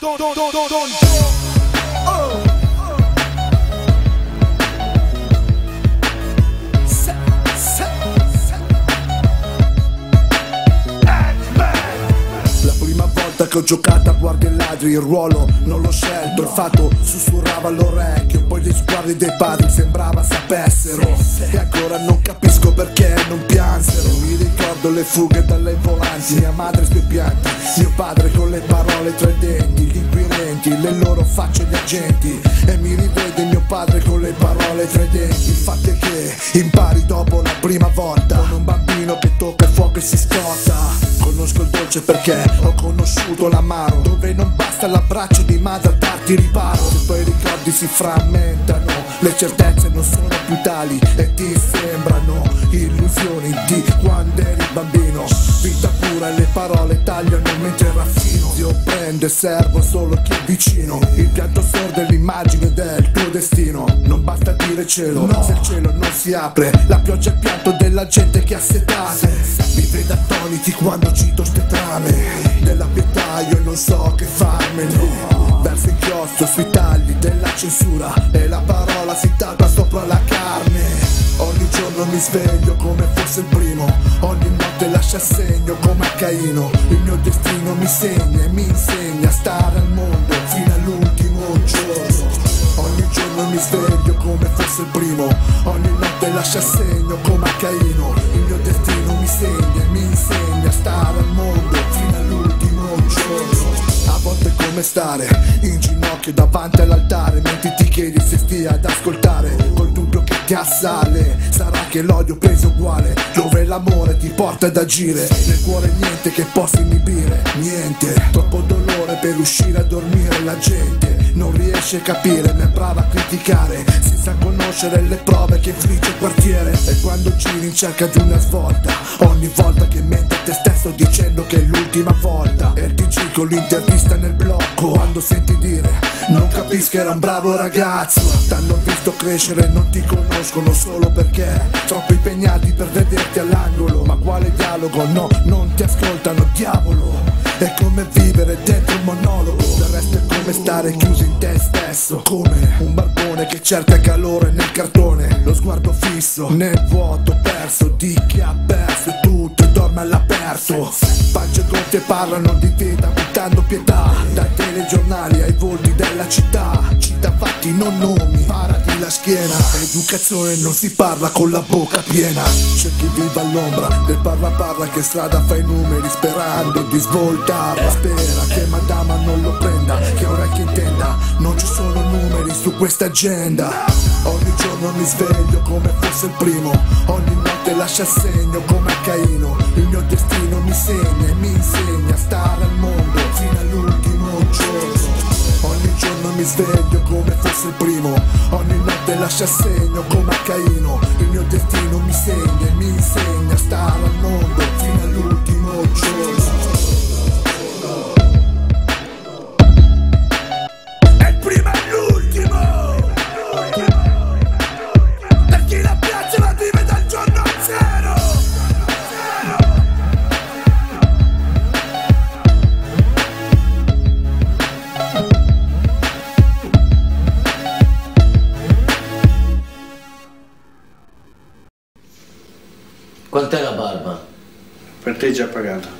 Don, don, don, don, don. Oh. Che ho giocato a guardia e ladri Il ruolo non l'ho scelto. Il fatto sussurrava all'orecchio Poi gli sguardi dei padri sembrava sapessero. E ancora non capisco perché non piansero. Mi ricordo le fughe dalle volanti Mia madre spipianti Mio padre con le parole tra i denti Gli inquirenti, le loro facce gli agenti. E mi rivede mio padre con le parole tra i denti. Il fatto è che impari dopo la prima volta. Con un bambino che tocca il fuoco e si scotta. Conosco il dolce perché ho conosciuto l'amaro. Dove non basta l'abbraccio di madre a darti riparo. E poi i ricordi si frammentano Le certezze non sono più tali E ti sembrano illusioni di quando eri bambino. Vita pura e le parole tagliano mentre raffino Dio prende servo solo chi è vicino. Il pianto sordo è l'immagine del tuo destino. Non basta dire cielo Se il cielo non si apre La pioggia è il pianto della gente che ha setate mi vedo attoniti quando cito ste trame. Della pietà io non so che farmene. Verso inchiostro sui tagli della censura E la parola si taglia sopra la carne. Ogni giorno mi sveglio come fosse il primo. Ogni notte lascia segno come a Caino. Il mio destino mi segna e mi insegna a stare al mondo fino all'ultimo giorno. Ogni giorno mi sveglio come fosse il primo. Ogni notte lascia segno come a Caino. Il mio destino mi segna e mi insegna a stare al mondo come stare in ginocchio davanti all'altare Mentre ti chiedi se stia ad ascoltare Col dubbio che ti assale Sarà che l'odio pesa uguale Dove l'amore ti porta ad agire Nel cuore niente che possa inibire Niente Troppo dolore per uscire a dormire la gente non riesce a capire, è brava a criticare Senza conoscere le prove che infligge il quartiere E quando giri in cerca di una svolta Ogni volta che menti a te stesso dicendo che è l'ultima volta E ti giro l'intervista Quando senti dire non capisco era un bravo ragazzo. T'hanno visto crescere non ti conoscono solo perché. Troppo impegnati per vederti all'angolo. Ma quale dialogo? No, non ti ascoltano, diavolo. È come vivere dentro un monologo. Del resto è come stare chiuso in te stesso. Come un barbone che cerca calore nel cartone. Lo sguardo fisso nel vuoto perso Di chi ha perso tutto e dorme all'aperto. Pancia e gonfie parlano di vita buttando pietà. Dai telegiornali ai volti della città. Cita fatti non nomi Parati la schiena. Educazione non si parla con la bocca piena. C'è chi vive all'ombra del parla parla Che strada fa i numeri sperando di svoltarla. Spera che madama non lo prenda Che orecchie intenda Non ci sono numeri su questa agenda. Ogni giorno mi sveglio come fosse il primo. Ogni notte lascia segno come a Caino. Il mio destino mi segna e mi insegna a stare al mondo mi sveglio come fosse il primo. Ogni notte lascia segno come a Caino Il mio destino mi segna e mi insegna a stare al mondo fino Quant'è la barba? Per te è già pagata.